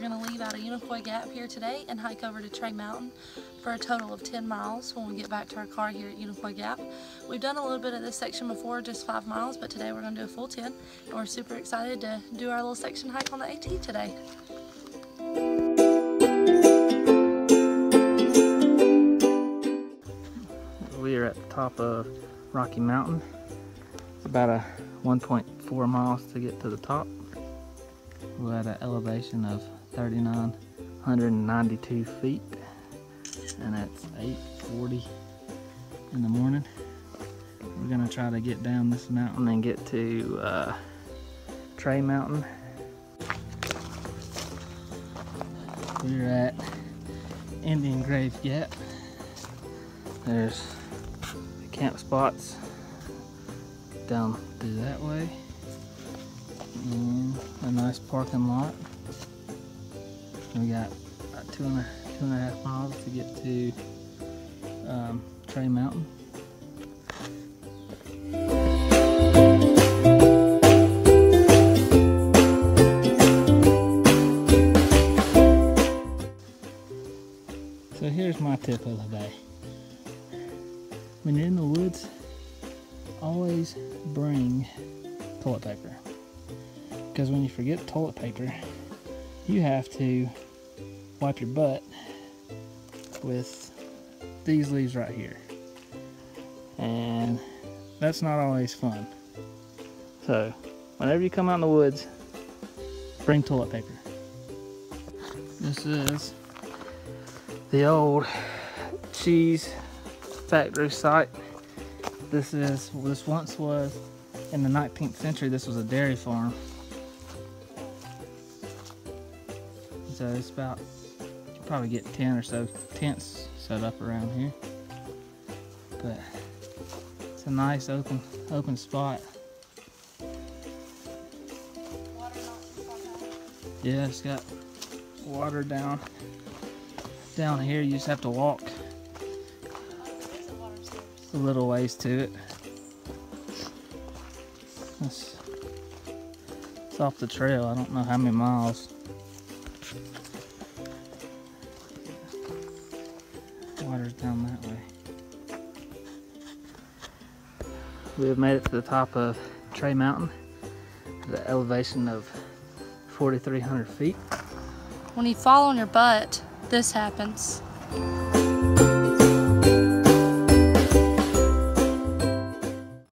going to leave out of Unicoi Gap here today and hike over to Tray Mountain for a total of 10 miles when we get back to our car here at Unicoi Gap. We've done a little bit of this section before, just 5 miles, but today we're going to do a full 10 and we're super excited to do our little section hike on the AT today. We are at the top of Rocky Mountain. It's about a 1.4 miles to get to the top. We're at an elevation of 3,992 feet and that's 8.40 in the morning. We're gonna try to get down this mountain and get to uh, Mountain. We're at Indian Grave Gap. There's camp spots down through that way and a nice parking lot. We got about two and a, two and a half miles to get to um, Tray Mountain. So here's my tip of the day. When you're in the woods, always bring toilet paper. Because when you forget toilet paper, you have to wipe your butt with these leaves right here. And that's not always fun. So, whenever you come out in the woods, bring toilet paper. This is the old cheese factory site. This is, this once was, in the 19th century, this was a dairy farm. So it's about, you probably get 10 or so tents set up around here. But it's a nice open, open spot. Yeah, it's got water down down here. You just have to walk a little ways to it. It's, it's off the trail. I don't know how many miles. Water's down that way. We have made it to the top of Tray Mountain, the elevation of 4,300 feet. When you fall on your butt, this happens.